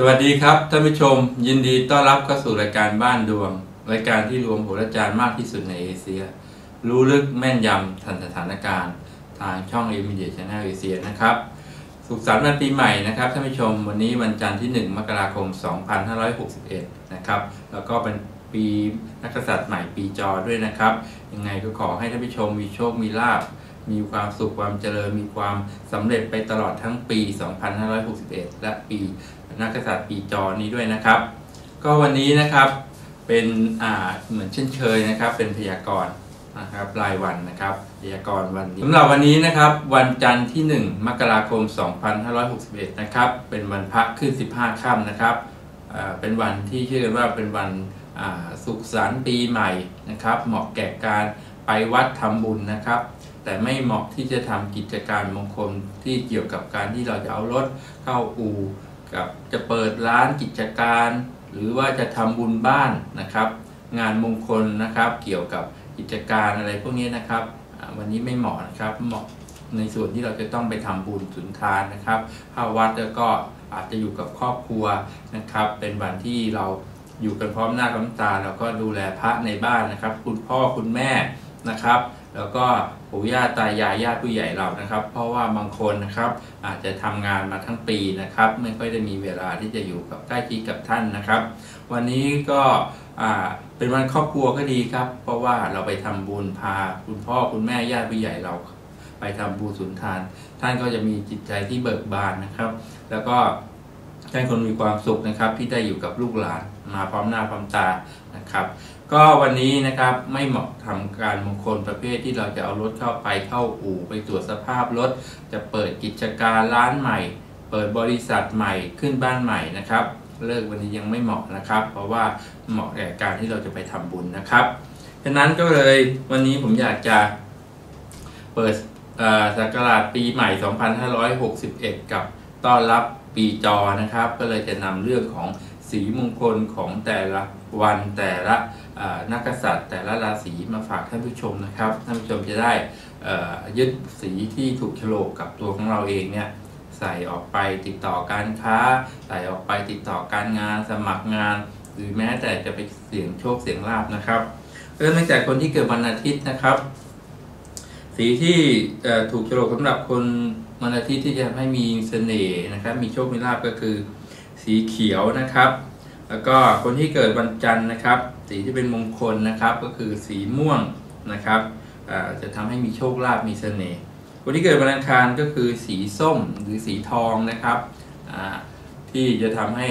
สวัสดีครับท่านผู้ชม ยินดีต้อนรับเข้าสู่รายการบ้านดวง รายการที่รวมโหราจารย์มากที่สุดในเอเชีย รู้ลึกแม่นยำทันสถานการณ์ ทางช่องเอมิเดียชแนลเอเชียนะครับ สุขสันต์วันปีใหม่นะครับท่านผู้ชมวันนี้วันจันทร์ที่ 1 มกราคม 2561 นะครับแล้วก็เป็นปีนักษัตริย์ใหม่ปีจอด้วยนะครับ ยังไงก็ขอให้ท่านผู้ชมมีโชคมีลาภมีความสุขความเจริญมีความสำเร็จไปตลอดทั้งปี 2561 และปี นักกษัตริย์ปีจอนี้ด้วยนะครับ ก็วันนี้นะครับเป็นอ่าเหมือนเช่นเคยนะครับ เป็นพยากรณ์นะครับรายวันนะครับพยากรณ์วันนี้สำหรับวันนี้นะครับ วันจันทร์ที่ 1 มกราคม 2561 นะครับ เป็นวันพระขึ้น 15ค่ำนะครับอ่าเป็นวันที่ชื่อกันว่าเป็นวันอ่าสุขสันต์ปีใหม่นะครับ เหมาะแก่การไปวัดทำบุญนะครับ แต่ไม่เหมาะที่จะทำกิจการมงคลที่เกี่ยวกับการที่เราจะเอารถเข้าอู่ กับจะเปิดร้านกิจการ หรือว่าจะทำบุญบ้านนะครับ งานมงคลนะครับเกี่ยวกับกิจการอะไรพวกนี้นะครับ วันนี้ไม่เหมาะนะครับเหมาะในส่วนที่เราจะต้องไปทำบุญสุนทานนะครับเข้าวัดแล้วก็อาจจะอยู่กับครอบครัวนะครับ เป็นวันที่เราอยู่กันพร้อมหน้าพร้อมตา แล้วก็ดูแลพระในบ้านนะครับ คุณพ่อคุณแม่นะครับ แล้วก็ปู่ย่าตายายญาติผู้ใหญ่เรานะครับ เพราะว่าบางคนนะครับอาจจะทำงานมาทั้งปีนะครับ ไม่ค่อยได้มีเวลาที่จะอยู่กับใกล้ชิดกับท่านนะครับ วันนี้ก็เป็นวันครอบครัวก็ดีครับ เพราะว่าเราไปทำบุญพาคุณพ่อคุณแม่ญาติผู้ใหญ่เราไปทำบุญสุนทาน ท่านก็จะมีจิตใจที่เบิกบานนะครับ แล้วก็ท่านคนมีความสุขนะครับ ที่ได้อยู่กับลูกหลานมาพร้อมหน้าพร้อมตานะครับ ก็วันนี้นะครับไม่เหมาะทำการมงคลประเภทที่เราจะเอารถเข้าไปเข้าอู่ไปตรวจสภาพรถ จะเปิดกิจการร้านใหม่ เปิดบริษัทใหม่ขึ้นบ้านใหม่นะครับ เลิกวันนี้ยังไม่เหมาะนะครับ เพราะว่าเหมาะแก่การที่เราจะไปทำบุญนะครับฉะนั้นก็เลยวันนี้ผมอยากจะเปิดเอ่อศักราชปีใหม่ 2561 กับต้อนรับปีจอนะครับ ก็เลยจะนำเรื่องของสีมงคลของแต่ละ วันแต่ละนักกษัตริย์แต่ละราศีมาฝากท่านผู้ชมนะครับ ท่านผู้ชมจะได้ยึดสีที่ถูกโฉลกกับตัวของเราเองเนี่ยใส่ออกไปติดต่อการค้า ใส่ออกไปติดต่อการงาน สมัครงาน หรือแม้แต่จะไปเสี่ยงโชคเสี่ยงลาบนะครับเริ่มตั้งแต่คนที่เกิดวันอาทิตย์นะครับ สีที่ถูกโฉลกสำหรับคนวันอาทิตย์ที่จะให้มีเสน่ห์นะครับ มีโชคมีลาบก็คือ สีเขียวนะครับ แล้วก็คนที่เกิดวันจันทร์นะครับ สีที่เป็นมงคลนะครับ ก็คือสีม่วงนะครับจะทำให้มีโชคลาภมีเสน่ห์คนที่เกิดวันอังคารก็คือสีส้มหรือสีทองนะครับที่จะทำให้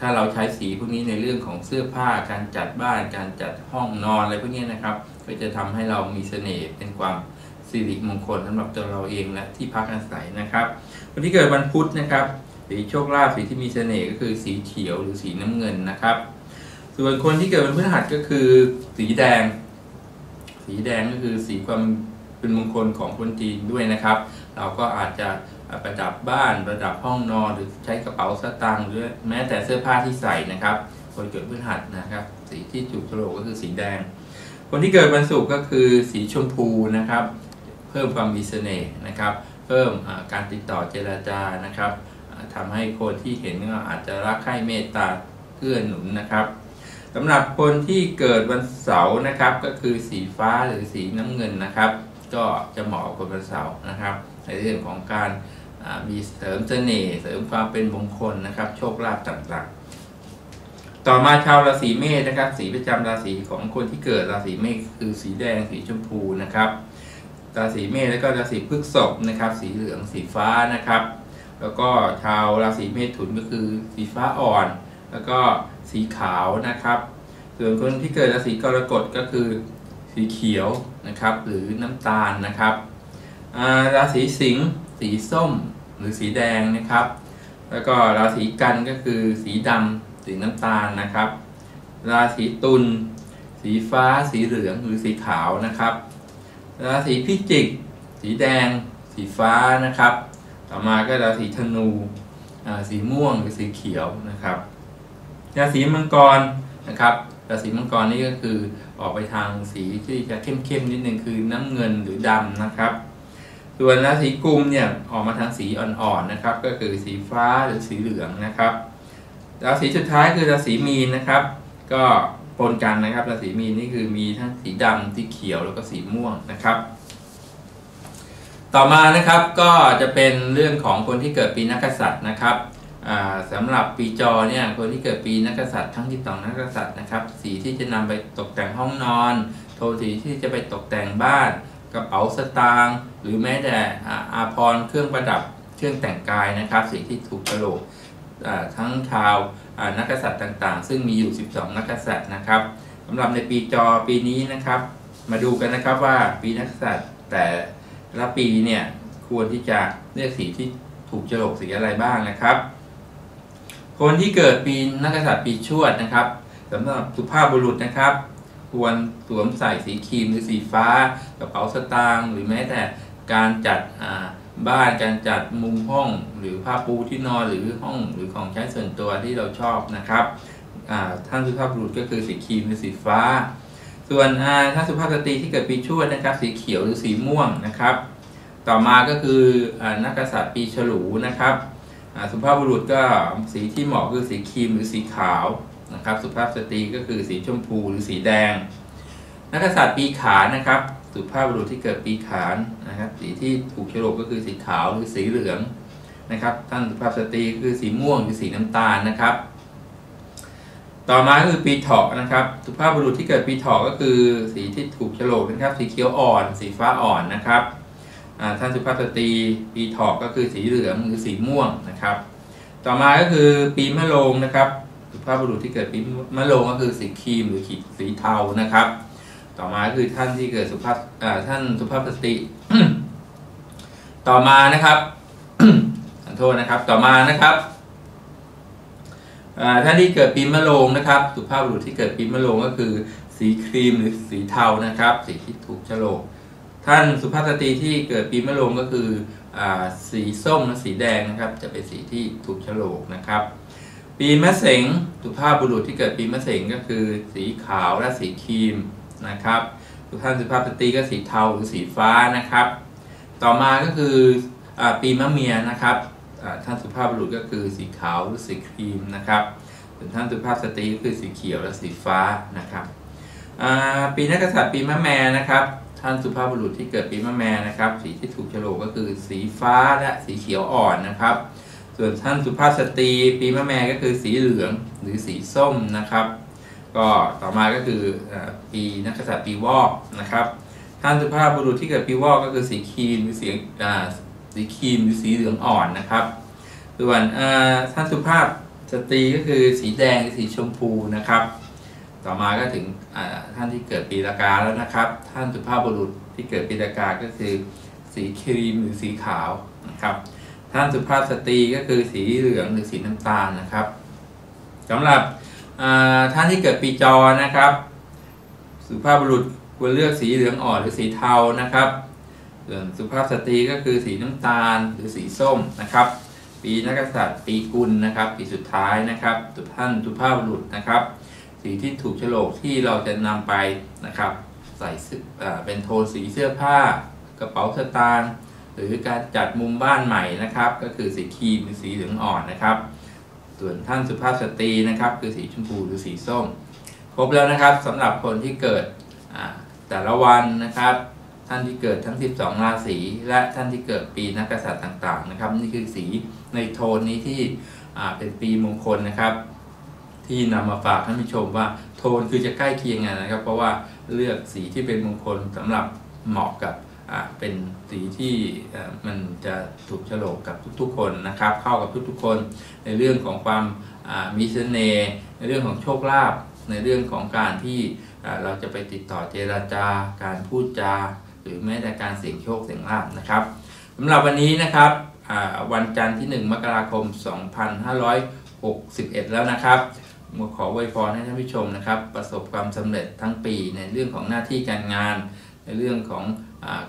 ถ้าเราใช้สีพวกนี้ในเรื่องของเสื้อผ้าการจัดบ้านการจัดห้องนอนอะไรพวกนี้นะครับ ก็จะทำให้เรามีเสน่ห์เป็นความสิริมงคลสำหรับตัวเราเองและที่พักอาศัยนะครับคนที่เกิดวันพุธนะครับ สีโชคลาภสีที่มีเสน่ห์ก็คือสีเขียวหรือสีน้ำเงินนะครับ ส่วนคนที่เกิดวันพฤหัสก็คือสีแดง สีแดงก็คือสีความเป็นมงคลของคนจีนด้วยนะครับ เราก็อาจจะประดับบ้านประดับห้องนอนหรือใช้กระเป๋าสตางค์หรือแม้แต่เสื้อผ้าที่ใส่นะครับคนเกิดพฤหัสนะครับ สีที่จุดโฉลกก็คือสีแดง คนที่เกิดวันศุกร์ก็คือสีชมพูนะครับ เพิ่มความมีเสน่ห์นะครับ เพิ่มการติดต่อเจรจานะครับ อ่าทำให้คนที่เห็นก็อาจจะรักใคร่เมตตาเกื้อหนุนนะครับสำหรับคนที่เกิดวันเสาร์นะครับ ก็คือสีฟ้าหรือสีน้ำเงินนะครับ ก็จะเหมาะกับคนวันเสาร์นะครับ ในเรื่องของการมีเสริมเสน่ห์เสริมความเป็นมงคลนะครับ โชคลาภต่างๆ ต่อมาชาวราศีเมษนะครับ สีประจำราศีของคนที่เกิดราศีเมษคือสีแดงสีชมพูนะครับราศีเมษแล้วก็ราศีพฤษภนะครับ สีเหลืองสีฟ้านะครับ แล้วก็ชาวราศีเมถุนก็คือสีฟ้าอ่อน แล้วก็สีขาวนะครับ ส่วนคนที่เกิดราศีกรกฎก็คือสีเขียวนะครับ หรือน้ำตาลนะครับราศีสิงห์สีส้มหรือสีแดงนะครับ แล้วก็ราศีกันก็คือสีดำสีน้ำตาลนะครับ ราศีตุลสีฟ้า สีเหลืองหรือสีขาวนะครับ ราศีพิจิก สีแดง สีฟ้านะครับ ต่อมาก็ราศีธนูสีม่วงหรือสีเขียวนะครับราศีมังกรนะครับราศีมังกรนี่ก็คือออกไปทางสีที่จะเข้มๆนิดนึงคือน้ำเงินหรือดำนะครับ ส่วนราศีกุมเนี่ยออกมาทางสีอ่อนๆนะครับ ก็คือสีฟ้าหรือสีเหลืองนะครับราศีสุดท้ายคือราศีมีนนะครับ ก็ปนกันนะครับราศีมีนนี่คือมีทั้งสีดำสีเขียวแล้วก็สีม่วงนะครับ ต่อมานะครับก็จะเป็นเรื่องของคนที่เกิดปีนักกษัตริย์นะครับสำหรับปีจอเนี่ยคนที่เกิดปีนักกษัตริย์ทั้งที่สองนักกษัตริย์นะครับสีที่จะนำไปตกแต่งห้องนอน โทนสีที่จะไปตกแต่งบ้านกระเป๋าสตางค์หรือแม้แต่อาภรณ์เครื่องประดับเครื่องแต่งกายนะครับ สิ่งที่ถูกกระโหลกทั้งชาวนักษัตริย์ต่างๆ ซึ่งมีอยู่ 12 นักษัตริย์นะครับสำหรับในปีจอปีนี้นะครับ มาดูกันนะครับว่าปีนักษัตริย์แต่ ละปีเนี่ยควรที่จะเลือกสีที่ถูกจรกสีอะไรบ้างนะครับ คนที่เกิดปีนักษัตริย์ปีชวดนะครับสำหรับสุภาพบุรุษนะครับ ควรสวมใส่สีครีมหรือสีฟ้ากระเป๋าสตางค์หรือแม้แต่การจัดบ้านการจัดมุมห้องหรือผ้าปูที่นอนหรือห้องหรือของใช้ส่วนตัวที่เราชอบนะครับท่านสุภาพบุรุษก็คือสีครีมหรือสีฟ้า ส่วนท่านสุภาพสตรีที่เกิดปีชวดนะครับ สีเขียวหรือสีม่วงนะครับ ต่อมาก็คือนักกษัตริย์ปีฉลูนะครับสุภาพบุรุษก็สีที่เหมาะคือสีครีมหรือสีขาวนะครับ สุภาพสตรีก็คือสีชมพูหรือสีแดง นักกษัตริย์ปีขานนะครับ สุภาพบุรุษที่เกิดปีขานนะครับ สีที่ถูกฉลกก็คือสีขาวหรือสีเหลืองนะครับ ท่านสุภาพสตรีคือสีม่วงหรือสีน้ำตาลนะครับ ต่อมาคือปีเถาะนะครับสุภาพบุรุษที่เกิดปีเถาะก็คือสีที่ถูกฉลกนะครับ สีเขียวอ่อน สีฟ้าอ่อนนะครับท่านสุภาพสตรีปีเถาะก็คือสีเหลืองหรือสีม่วงนะครับ ต่อมาก็คือปีมะโรงนะครับสุภาพบุรุษที่เกิดปีมะโรงก็คือสีครีมหรือสีเทานะครับ ต่อมาคือท่านที่เกิดสุภาพท่านสุภาพสตรีต่อมานะครับขอโทษนะครับ ต่อมานะครับ ท่านที่เกิดปีมะโรงนะครับ สุภาพบุรุษที่เกิดปีมะโรงก็คือ สีครีมหรือสีเทานะครับ สีที่ถูกฉลก ท่านสุภาพสตรีที่เกิดปีมะโรงก็คืออสีส้มและสีแดงนะครับ จะเป็นสีที่ถูกฉลกนะครับ ปีมะเสงสุภาพบุรุษที่เกิดปีมะเสงก็คือ สีขาวและสีครีมนะครับท่านสุภาพสตรีก็สีเทาหรือสีฟ้านะครับ ต่อมาก็คืออปีมะเมียนะครับ ท่านสุภาพบุรุษก็คือสีขาวหรือสีครีมนะครับส่วนท่านสุภาพสตรีก็คือสีเขียวและสีฟ้านะครับปีนักษัตริย์ปีมะแม่นะครับ ท่านสุภาพบุรุษที่เกิดปีมะแม่นะครับ สีที่ถูกฉลกก็คือสีฟ้าและสีเขียวอ่อนนะครับ ส่วนท่านสุภาพสตรีปีมะแม่ก็คือสีเหลืองหรือสีส้มนะครับ ก็ต่อมาก็คือปีนักษัตริย์ปีวอกนะครับ ท่านสุภาพบุรุษที่เกิดปีวอกก็คือสีครีมหรือสี สีครีมหรือสีเหลืองอ่อนนะครับ ส่วนท่านสุภาพสตรีก็คือสีแดงสีชมพูนะครับ ต่อมาก็ถึงท่านที่เกิดปีละกาแล้วนะครับ ท่านสุภาพบุรุษที่เกิดปีละกาก็คือ สีครีมหรือสีขาวนะครับ ท่านสุภาพสตรีก็คือสีเหลืองหรือสีน้ำตาลนะครับสำหรับท่านที่เกิดปีจอนะครับ สุภาพบุรุษควรเลือกสีเหลืองอ่อนหรือสีเทานะครับ ส่วนสุภาพสตรีก็คือสีน้ำตาลหรือสีส้มนะครับ ปีนักษัตริย์ปีกุลนะครับ ปีสุดท้ายนะครับทุกท่านสุภาพบุรุษนะครับ สีที่ถูกโฉลกที่เราจะนำไปนะครับ ใส่เป็นโทนสีเสื้อผ้า กระเป๋าสตางค์หรือการจัดมุมบ้านใหม่นะครับ ก็คือสีครีมหรือสีเหลืองอ่อนนะครับ ส่วนท่านสุภาพสตรีนะครับ คือสีชมพูหรือสีส้มครบแล้วนะครับสำหรับคนที่เกิดแต่ละวันนะครับ ท่านที่เกิดทั้ง 12 ราศีและท่านที่เกิดปีนักษัตริย์ต่างๆนะครับ นี่คือสีในโทนนี้ที่เป็นปีมงคลนะครับ ที่นำมาฝากท่านผู้ชมว่าโทนคือจะใกล้เคียงกันนะครับ เพราะว่าเลือกสีที่เป็นมงคลสำหรับเหมาะกับเป็นสีที่มันจะถูกฉลกกับทุกๆคนนะครับ เข้ากับทุกๆคน ในเรื่องของความมีเสน่ห์ในเรื่องของโชคลาภในเรื่องของการที่เราจะไปติดต่อเจราจาการพูดจา หรือแม้แต่การเสี่ยงโชคเสี่ยงลาภนะครับสำหรับวันนี้นะครับวันจันทร์ที่ 1 มกราคม 2561 แล้วนะครับขอไวยพรให้ท่านผู้ชมนะครับ ประสบความสำเร็จทั้งปีในเรื่องของหน้าที่การงาน ในเรื่องของ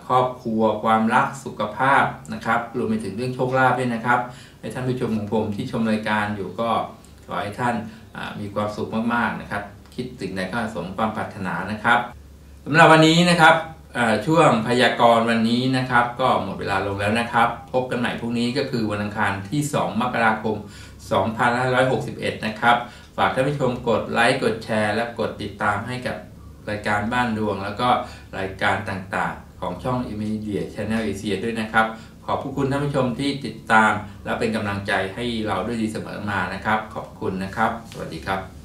ครอบครัว ความรักสุขภาพนะครับรวมไปถึงเรื่องโชคลาภด้วยนะครับให้ท่านผู้ชมของผมที่ชมรายการอยู่ก็ขอให้ท่านมีความสุขมากๆนะครับ คิดสิ่งใดก็สมความปรารถนานะครับสำหรับวันนี้นะครับ ช่วงพยากรณ์วันนี้นะครับ ก็หมดเวลาลงแล้วนะครับ พบกันใหม่พรุ่งนี้ก็คือวันอังคารที่ 2 มกราคม 2561 นะครับ ฝากท่านผู้ชมกดไลค์กดแชร์และกดติดตามให้กับรายการบ้านดวง แล้วก็รายการต่างๆ ของช่อง i m m e d i a Channel Asia ด้วยนะครับ ขอบคุณท่านผู้ชมที่ติดตาม และเป็นกำลังใจให้เราด้วยดีเสมอมานะครับ ขอบคุณนะครับ สวัสดีครับ